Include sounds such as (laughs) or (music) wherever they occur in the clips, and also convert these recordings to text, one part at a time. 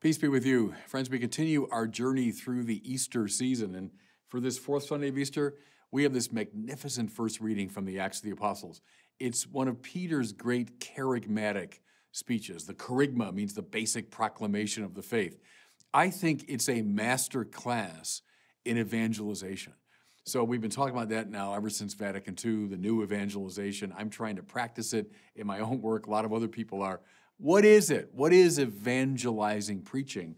Peace be with you. Friends, we continue our journey through the Easter season. And for this fourth Sunday of Easter, we have this magnificent first reading from the Acts of the Apostles. It's one of Peter's great kerygmatic speeches. The kerygma means the basic proclamation of the faith. I think it's a master class in evangelization. So we've been talking about that now ever since Vatican II, the new evangelization. I'm trying to practice it in my own work. A lot of other people are. What is it? What is evangelizing preaching?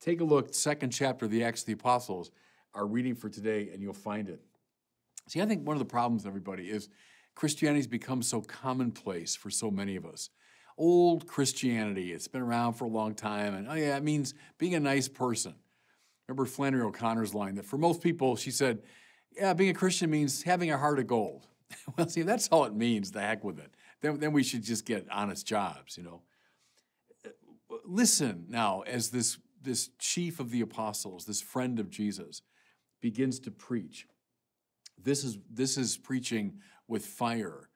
Take a look, second chapter of the Acts of the Apostles, our reading for today, and you'll find it. See, I think one of the problems, everybody, is Christianity's become so commonplace for so many of us. Old Christianity, it's been around for a long time, and oh yeah, it means being a nice person. Remember Flannery O'Connor's line that for most people, she said, yeah, being a Christian means having a heart of gold. (laughs) well, see, that's all it means, the heck with it. Then, then we should just get honest jobs, you know listen now as this, this chief of the apostles, this friend of Jesus, begins to preach. This is, this is preaching with fire.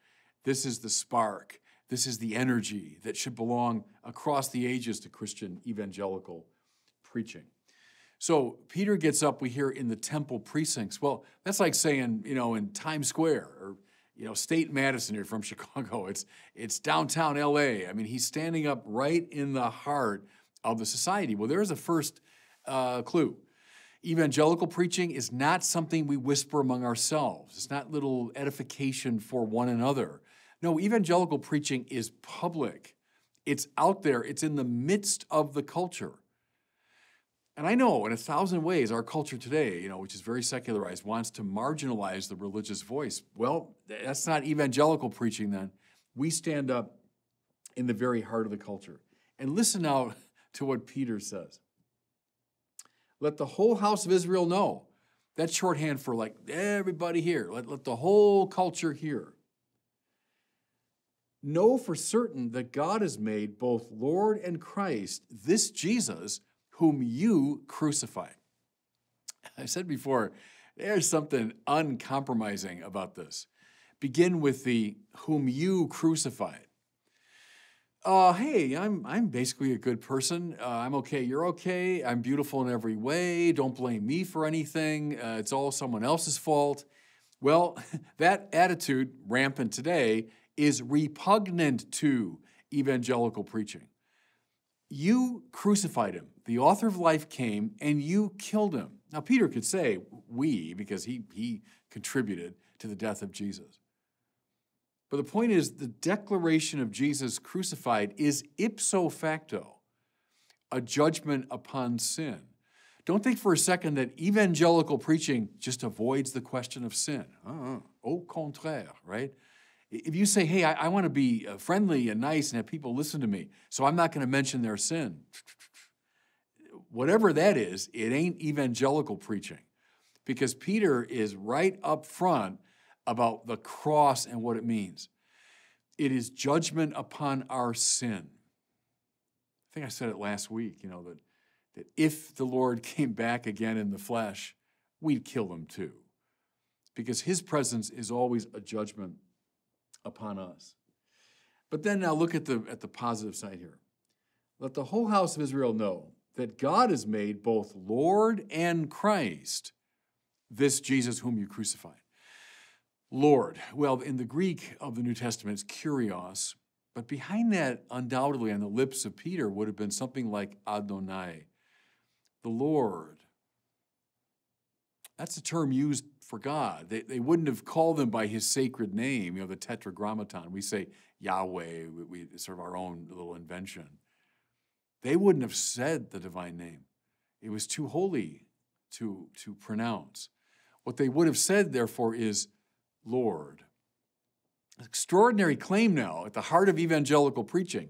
This is the spark. This is the energy that should belong across the ages to Christian evangelical preaching. So Peter gets up, we hear in the temple precincts. Well, that's like saying, you know, in Times Square you know, State Madison here from (laughs) Chicago. It's it's downtown LA. I mean, he's standing up right in the heart of the society. Well, there's a first uh, clue. Evangelical preaching is not something we whisper among ourselves. It's not little edification for one another. No, evangelical preaching is public. It's out there. It's in the midst of the culture. And I know in a thousand ways our culture today, you know, which is very secularized, wants to marginalize the religious voice. Well, that's not evangelical preaching then. We stand up in the very heart of the culture. And listen now (laughs) to what Peter says. Let the whole house of Israel know. That's shorthand for like everybody here. Let, let the whole culture hear. Know for certain that God has made both Lord and Christ, this Jesus, whom you crucified. I said before, there's something uncompromising about this. Begin with the whom you crucified. Uh, hey, I'm, I'm basically a good person. Uh, I'm okay. You're okay. I'm beautiful in every way. Don't blame me for anything. Uh, it's all someone else's fault. Well, (laughs) that attitude, rampant today, is repugnant to evangelical preaching. You crucified him. The author of life came and you killed him. Now, Peter could say we because he, he contributed to the death of Jesus. But the point is, the declaration of Jesus crucified is ipso facto a judgment upon sin. Don't think for a second that evangelical preaching just avoids the question of sin. Uh-uh. Au contraire, right? If you say, hey, I, I want to be uh, friendly and nice and have people listen to me, so I'm not going to mention their sin, whatever that is, it ain't evangelical preaching. Because Peter is right up front about the cross and what it means. It is judgment upon our sin. I think I said it last week, you know, that, that if the Lord (laughs) came back again in the flesh, we'd kill him too. Because his presence is always a judgment upon us. But then now look at the, at the positive side here. Let the whole house of Israel know that God has made both Lord and Christ, this Jesus whom you crucified. Lord, well, in the Greek of the New Testament, it's kurios, but behind that, undoubtedly, on the lips of Peter, would have been something like Adonai, the Lord. That's a term used for God. They, they wouldn't have called him by his sacred name, you know, the tetragrammaton. We say Yahweh, we, we, sort of our own little invention. They wouldn't have said the divine name. It was too holy to, to pronounce. What they would have said, therefore, is Lord. Extraordinary claim now at the heart of evangelical preaching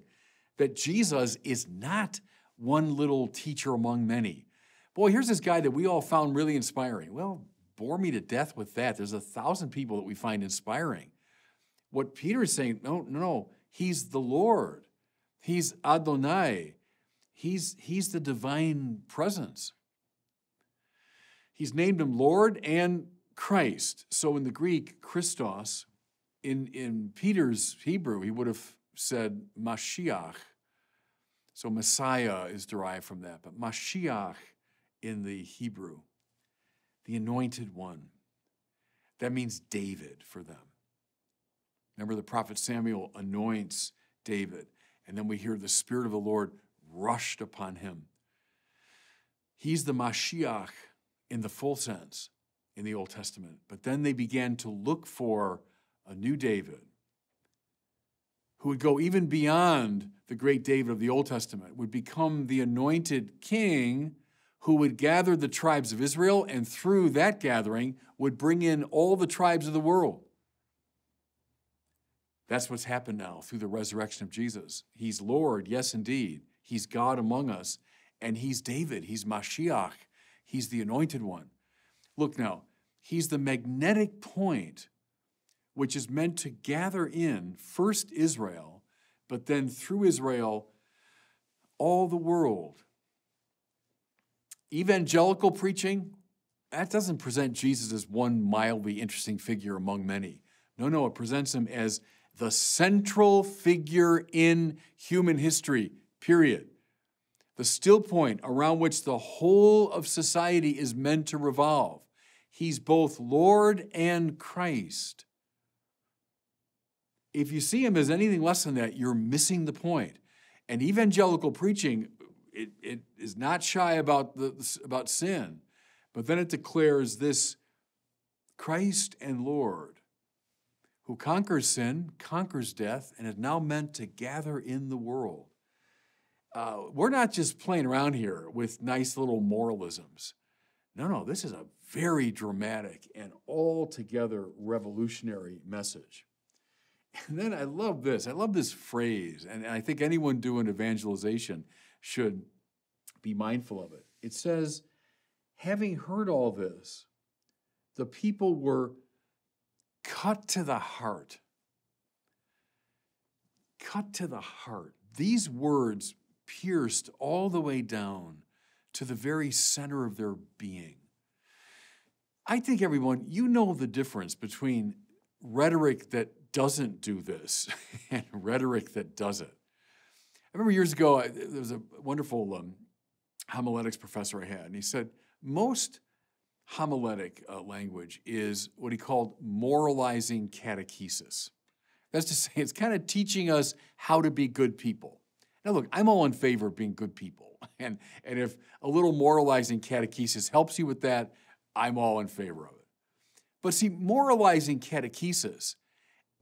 that Jesus is not one little teacher among many. Boy, here's this guy that we all found really inspiring. Well, bore me to death with that. There's a thousand people that we find inspiring. What Peter is saying, no, no, no, he's the Lord. He's Adonai. He's, he's the divine presence. He's named him Lord and Christ. So in the Greek, Christos, in, in Peter's Hebrew, he would have said Mashiach. So Messiah is derived from that, but Mashiach in the Hebrew, the anointed one. That means David for them. Remember, the prophet Samuel anoints David, and then we hear the Spirit of the Lord rushed upon him. He's the Mashiach in the full sense in the Old Testament. But then they began to look for a new David who would go even beyond the great David of the Old Testament, would become the anointed king who would gather the tribes of Israel and through that gathering would bring in all the tribes of the world. That's what's happened now through the resurrection of Jesus. He's Lord, yes, indeed. He's God among us, and He's David. He's Mashiach. He's the anointed one. Look now, He's the magnetic point which is meant to gather in first Israel, but then through Israel, all the world. Evangelical preaching, that doesn't present Jesus as one mildly interesting figure among many. No, no, it presents him as the central figure in human history, period. The still point around which the whole of society is meant to revolve. He's both Lord and Christ. If you see him as anything less than that, you're missing the point. And evangelical preaching, it, it is not shy about, the, about sin, but then it declares this Christ and Lord who conquers sin, conquers death, and is now meant to gather in the world. Uh, we're not just playing around here with nice little moralisms. No, no, this is a very dramatic and altogether revolutionary message. And then I love this. I love this phrase, and I think anyone doing evangelization should be mindful of it. It says, having heard all this, the people were cut to the heart. Cut to the heart. These words pierced all the way down to the very center of their being. I think everyone, you know the difference between rhetoric that doesn't do this (laughs) and rhetoric that does it. I remember years ago, there was a wonderful um, homiletics professor I had, and he said, most homiletic uh, language is what he called moralizing catechesis. That's to (laughs) say, it's kind of teaching us how to be good people. Now, look, I'm all in favor of being good people. (laughs) And, and if a little moralizing catechesis helps you with that, I'm all in favor of it. But see, moralizing catechesis,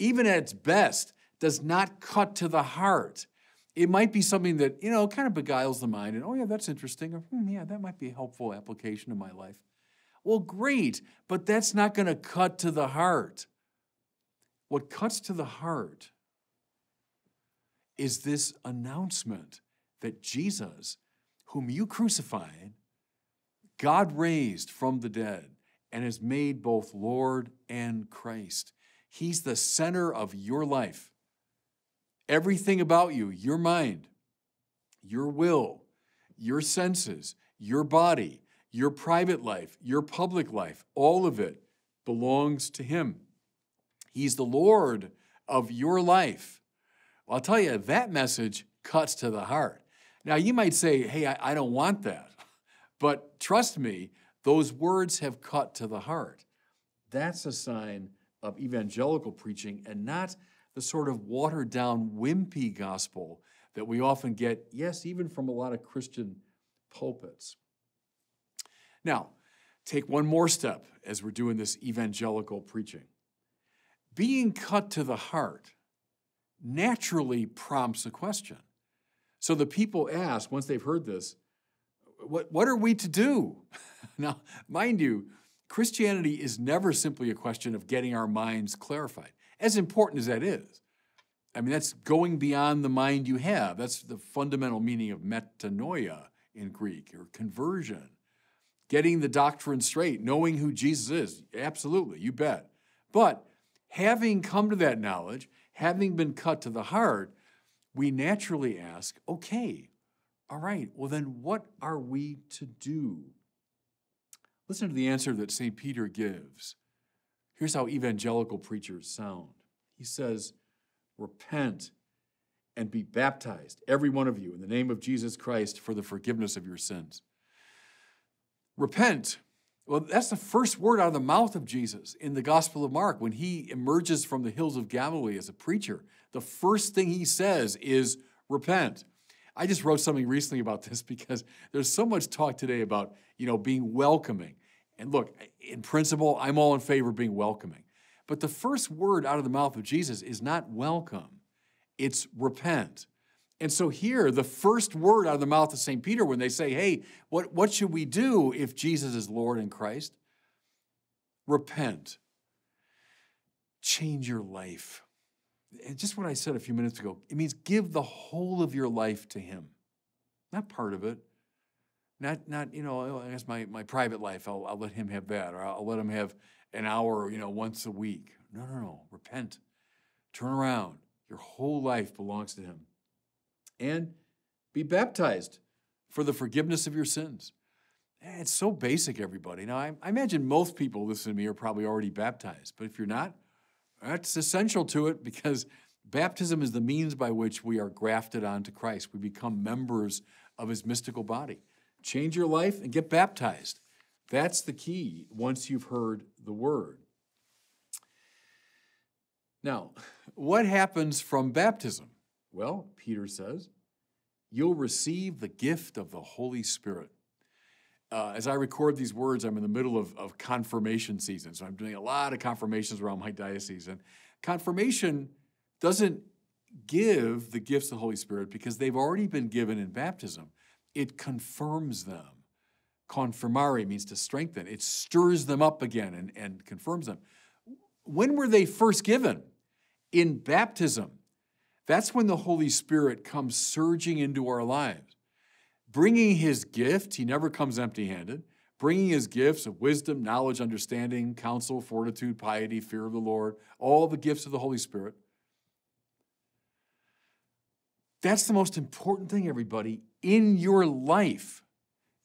even at its best, does not cut to the heart. It might be something that, you know, kind of beguiles the mind, and oh, yeah, that's interesting, or hmm, yeah, that might be a helpful application in my life. Well, great, but that's not going to cut to the heart. What cuts to the heart is this announcement that Jesus, whom you crucified, God raised from the dead and has made both Lord and Christ. He's the center of your life. Everything about you, your mind, your will, your senses, your body, your private life, your public life, all of it belongs to Him. He's the Lord of your life. Well, I'll tell you, that message cuts to the heart. Now, you might say, hey, I, I don't want that. (laughs) But trust me, those words have cut to the heart. That's a sign of evangelical preaching and not the sort of watered down, wimpy gospel that we often get, yes, even from a lot of Christian pulpits. Now, take one more step as we're doing this evangelical preaching. Being cut to the heart naturally prompts a question. So the people ask, once they've heard this, what, what are we to do? (laughs) now, mind you, Christianity is never simply a question of getting our minds clarified, as important as that is. I mean, that's going beyond the mind you have. That's the fundamental meaning of metanoia in Greek, or conversion getting the doctrine straight, knowing who Jesus is. Absolutely, you bet. But having come to that knowledge, having been cut to the heart, we naturally ask, okay, all right, well, then what are we to do? Listen to the answer that St. Peter gives. Here's how evangelical preachers sound He says, Repent and be baptized, every one of you, in the name of Jesus Christ for the forgiveness of your sins. Repent. Well, that's the first word out of the mouth of Jesus in the Gospel of Mark when he emerges from the hills of Galilee as a preacher. The first thing he says is, Repent. I just wrote something recently about this (laughs) because there's so much talk today about, you know, being welcoming. And look, in principle, I'm all in favor of being welcoming. But the first word out of the mouth of Jesus is not welcome, it's repent. And so here, the first word out of the mouth of St. Peter when they say, hey, what, what should we do if Jesus is Lord and Christ? Repent. Change your life. And just what I said a few minutes ago, it means give the whole of your life to Him, not part of it. Not, not you know, I guess my, my private life, I'll, I'll let Him have that, or I'll let Him have an hour, you know, once a week. No, no, no. Repent. Turn around. Your whole life belongs to Him. And be baptized for the forgiveness of your sins. Eh, it's so basic, everybody. Now, I, I imagine most people listening to me are probably already baptized, but if you're not, that's essential to it because baptism is the means by which we are grafted onto Christ. We become members of his mystical body. Change your life and get baptized. That's the key once you've heard the word. Now, what happens from baptism? Well, Peter says, you'll receive the gift of the Holy Spirit. Uh, as I record these words, I'm in the middle of, of confirmation season. So I'm doing a lot of confirmations around my diocese. And confirmation doesn't give the gifts of the Holy Spirit because they've already been given in baptism. It confirms them. Confirmare means to strengthen, it stirs them up again and, and confirms them. When were they first given? In baptism. That's when the Holy Spirit comes surging into our lives, bringing his gift. He never comes empty handed, bringing his gifts of wisdom, knowledge, understanding, counsel, fortitude, piety, fear of the Lord, all the gifts of the Holy Spirit. That's the most important thing, everybody, in your life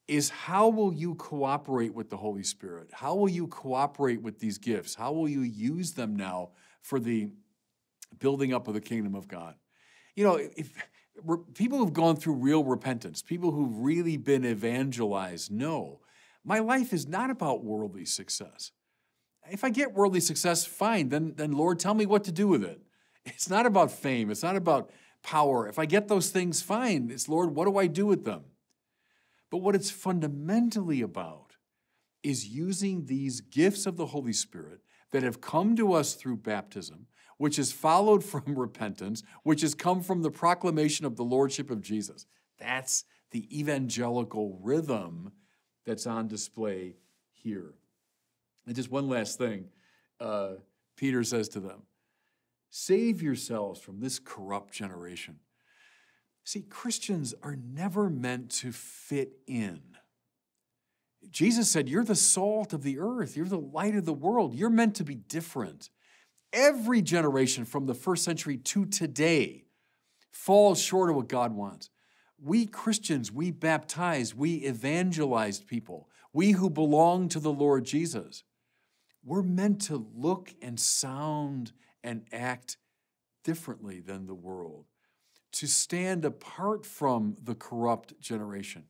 is how will you cooperate with the Holy Spirit? How will you cooperate with these gifts? How will you use them now for the building up of the kingdom of God. You know, if people who've gone through real repentance, people who've really been evangelized know my life is not about worldly success. If I get worldly success, fine, then, then Lord, tell me what to do with it. It's not about fame, it's not about power. If I get those things, fine. It's Lord, what do I do with them? But what it's fundamentally about is using these gifts of the Holy Spirit that have come to us through baptism which is followed (laughs) from repentance, which has come from the proclamation of the Lordship of Jesus. That's the evangelical rhythm that's on display here. And just one last thing uh, Peter says to them Save yourselves from this corrupt generation. See, Christians are never meant to fit in. Jesus said, You're the salt of the earth, you're the light of the world, you're meant to be different every generation from the first century to today falls short of what God wants. We Christians, we baptize, we evangelized people, we who belong to the Lord Jesus, we're meant to look and sound and act differently than the world, to stand apart from the corrupt generation.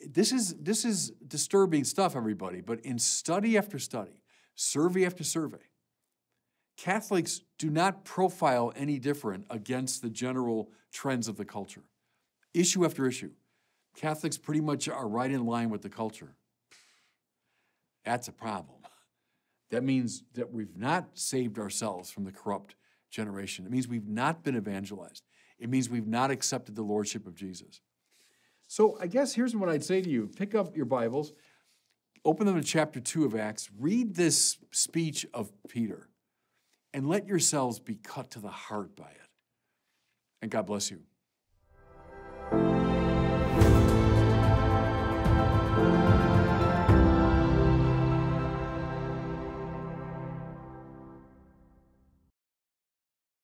This is, this is disturbing stuff, everybody, but in study after study, survey after survey, Catholics do not profile any different against the general trends of the culture. Issue after issue, Catholics pretty much are right in line with the culture. That's a problem. That means that we've not saved ourselves from the corrupt generation. It means we've not been evangelized. It means we've not accepted the Lordship of Jesus. So I guess here's what I'd say to you pick up your Bibles, open them to chapter 2 of Acts, read this speech of Peter and let yourselves be cut to the heart by it. And God bless you.